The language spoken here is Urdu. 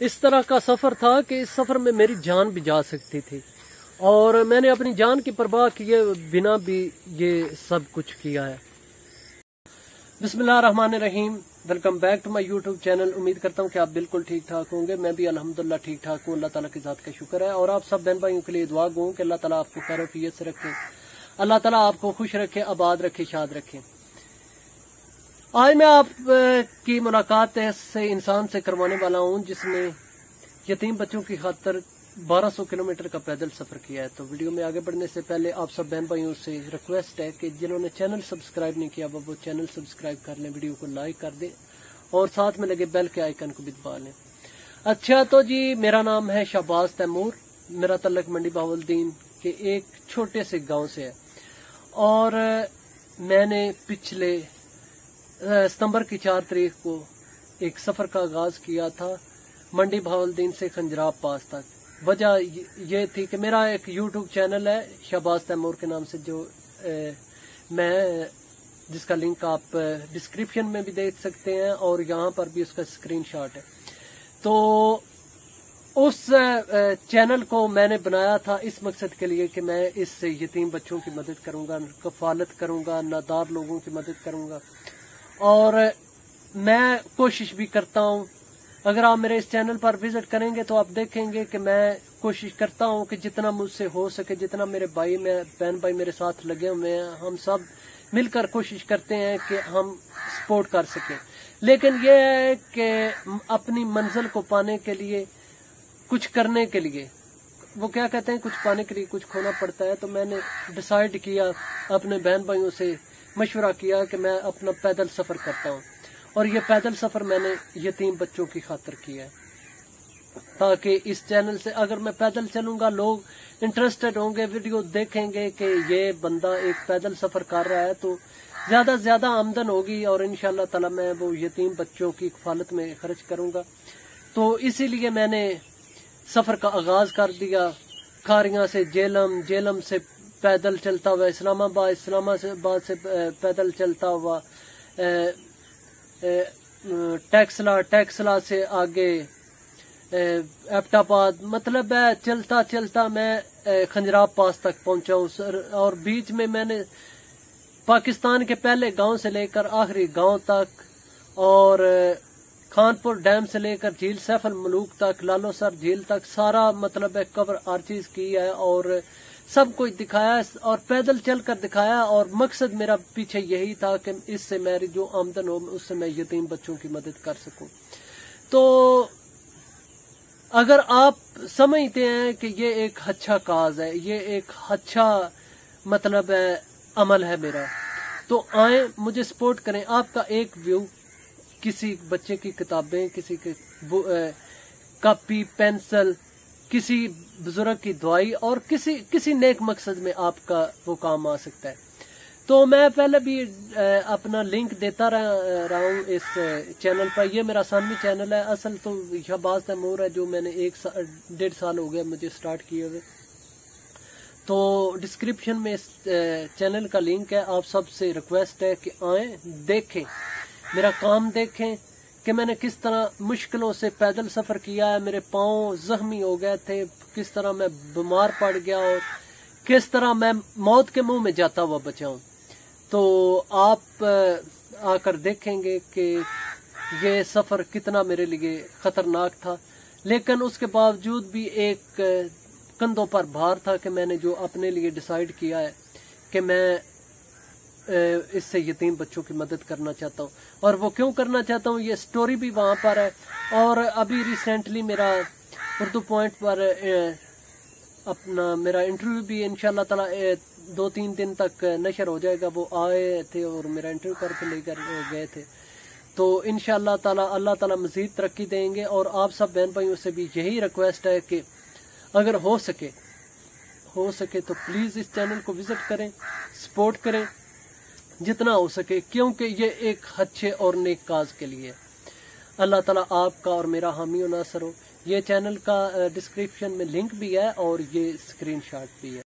اس طرح کا سفر تھا کہ اس سفر میں میری جان بھی جا سکتی تھی اور میں نے اپنی جان کی پرواہ کیے بنا بھی یہ سب کچھ کیا ہے۔ بسم اللہ الرحمن الرحیم۔ Welcome back to my YouTube channel امید کرتا ہوں کہ آپ بالکل ٹھیک ٹھاک ہوں گے۔ میں بھی الحمدللہ ٹھیک ٹھاک ہوں۔ اللہ تعالیٰ کی ذات کا شکر ہے۔ اور آپ سب بہن بھائیوں کے لیے دعا گوں کہ اللہ تعالیٰ آپ کو خیر و فیت سے رکھے۔ اللہ تعالیٰ آپ کو خوش رکھے، آباد رکھے، شاد رکھے۔ آج میں آپ کی ملاقات ایسے انسان سے کروانے والا ہوں جس نے یتیم بچوں کی خاطر بارہ سو کلو میٹر کا پیدل سفر کیا ہے۔ تو ویڈیو میں آگے بڑھنے سے پہلے آپ سب بہن بھائیوں سے ریکویسٹ ہے کہ جنہوں نے چینل سبسکرائب نہیں کیا، وہ چینل سبسکرائب کر لیں، ویڈیو کو لائک کر دیں اور ساتھ میں لگے بیل کے آئیکن کو بھی دبا لیں۔ اچھا تو جی میرا نام ہے شہباز تیمور، میرا تعلق منڈی باولدین کے ایک چھوٹے سے گاؤں سے ہے۔ اور میں نے پچھلے ستمبر کی چار تاریخ کو ایک سفر کا آغاز کیا تھا، منڈی بھاولدین سے خنجراب پاس تک۔ وجہ یہ تھی کہ میرا ایک یوٹیوب چینل ہے، شہباز تیمور کے نام سے جو میں، جس کا لنک آپ ڈسکرپشن میں بھی دیکھ سکتے ہیں اور یہاں پر بھی اس کا اسکرین شاٹ ہے۔ تو اس چینل کو میں نے بنایا تھا اس مقصد کے لیے کہ میں اس یتیم بچوں کی مدد کروں گا کفالت کروں گا نادار لوگوں کی مدد کروں گا۔ اور میں کوشش بھی کرتا ہوں۔ اگر آپ میرے اس چینل پر وزٹ کریں گے تو آپ دیکھیں گے کہ میں کوشش کرتا ہوں کہ جتنا مجھ سے ہو سکے، جتنا میرے بھائی میں بہن بھائی میرے ساتھ لگے ہوئے ہیں، ہم سب مل کر کوشش کرتے ہیں کہ ہم سپورٹ کر سکیں۔ لیکن یہ ہے کہ اپنی منزل کو پانے کے لیے، کچھ کرنے کے لیے۔ وہ کیا کہتے ہیں؟ کچھ پانے کے لیے کچھ کھونا پڑتا ہے۔ تو میں نے ڈسائڈ کیا اپنے بہن بھائیوں سے مشورہ کیا کہ میں اپنا پیدل سفر کرتا ہوں۔ اور یہ پیدل سفر میں نے یتیم بچوں کی خاطر کیا ہے۔ تاکہ اس چینل سے اگر میں پیدل چلوں گا، لوگ انٹرسٹڈ ہوں گے، ویڈیو دیکھیں گے کہ یہ بندہ ایک پیدل سفر کر رہا ہے تو زیادہ سے زیادہ آمدن ہوگی اور انشاءاللہ تعالی میں وہ یتیم بچوں کی کفالت میں خرچ کروں گا۔ تو اسی لیے میں نے سفر کا آغاز کر دیا۔ کھاریاں سے، جیلم جیلم سے پیدل چلتا ہوا، اسلام آباد اسلام آباد سے پیدل چلتا ہوا ٹیکسلا ٹیکسلا سے آگے ایپٹاپاد مطلب ہے چلتا چلتا میں خنجراب پاس تک پہنچا ہوں اور بیچ میں میں نے پاکستان کے پہلے گاؤں سے لے کر آخری گاؤں تک، اور خانپور ڈیم سے لے کر جھیل، سیف الملوک تک، لالو سر جھیل تک، سارا مطلب ہے کور ہر چیز کی ہے، اور سب کچھ دکھایا اور پیدل چل کر دکھایا اور مقصد میرا پیچھے یہی تھا کہ اس سے میری جو آمدن ہو، اس سے میں یتیم بچوں کی مدد کر سکوں۔ تو اگر آپ سمجھتے ہیں کہ یہ ایک اچھا کاز ہے، یہ ایک اچھا مطلب ہے، عمل ہے میرا، تو آئیں، مجھے سپورٹ کریں۔ آپ کا ایک ویو، کسی بچے کی کتابیں، کسی کے کاپی، پینسل کسی بزرگ کی دعائی اور کسی کسی نیک مقصد میں آپ کا وہ کام آ سکتا ہے۔ تو میں پہلے بھی اپنا لنک دیتا رہا ہوں اس چینل پر۔ یہ میرا سانوی چینل ہے۔ اصل تو شہباز تیمور ہے جو میں نے ایک ڈیڑھ سال ہو گیا مجھے سٹارٹ کیے ہوئے۔ تو ڈسکرپشن میں اس چینل کا لنک ہے۔ آپ سب سے ریکویسٹ ہے کہ آئیں، دیکھیں۔ میرا کام دیکھیں۔ کہ میں نے کس طرح مشکلوں سے پیدل سفر کیا ہے، میرے پاؤں زخمی ہو گئے تھے، کس طرح میں بیمار پڑ گیا اور کس طرح میں موت کے منہ میں جاتا ہوا بچاؤں تو آپ، آ کر دیکھیں گے کہ یہ سفر کتنا میرے لیے خطرناک تھا۔ لیکن اس کے باوجود بھی ایک کندھوں پر بھار تھا کہ میں نے جو اپنے لیے ڈیسائیڈ کیا ہے کہ میں اس سے یتیم بچوں کی مدد کرنا چاہتا ہوں۔ اور وہ کیوں کرنا چاہتا ہوں؟ یہ سٹوری بھی وہاں پر ہے۔ اور ابھی ریسنٹلی میرا اردو پوائنٹ پر اپنا میرا انٹرویو بھی انشاءاللہ تعالی دو تین دن تک نشر ہو جائے گا۔ وہ آئے تھے اور میرا انٹرویو کر کے لے کر گئے تھے۔ تو انشاءاللہ تعالی، اللہ تعالی مزید ترقی دیں گے۔ اور آپ سب بہن بھائیوں سے بھی یہی ریکویسٹ ہے کہ اگر ہو سکے ہو سکے تو پلیز اس چینل کو وزٹ کریں سپورٹ کریں۔ جتنا ہو سکے، کیونکہ یہ ایک اچھے اور نیک کاز کے لیے اللہ تعالیٰ آپ کا اور میرا حامی و ناصر ہو۔ یہ چینل کا ڈسکرپشن میں لنک بھی ہے اور یہ اسکرین شاٹ بھی ہے۔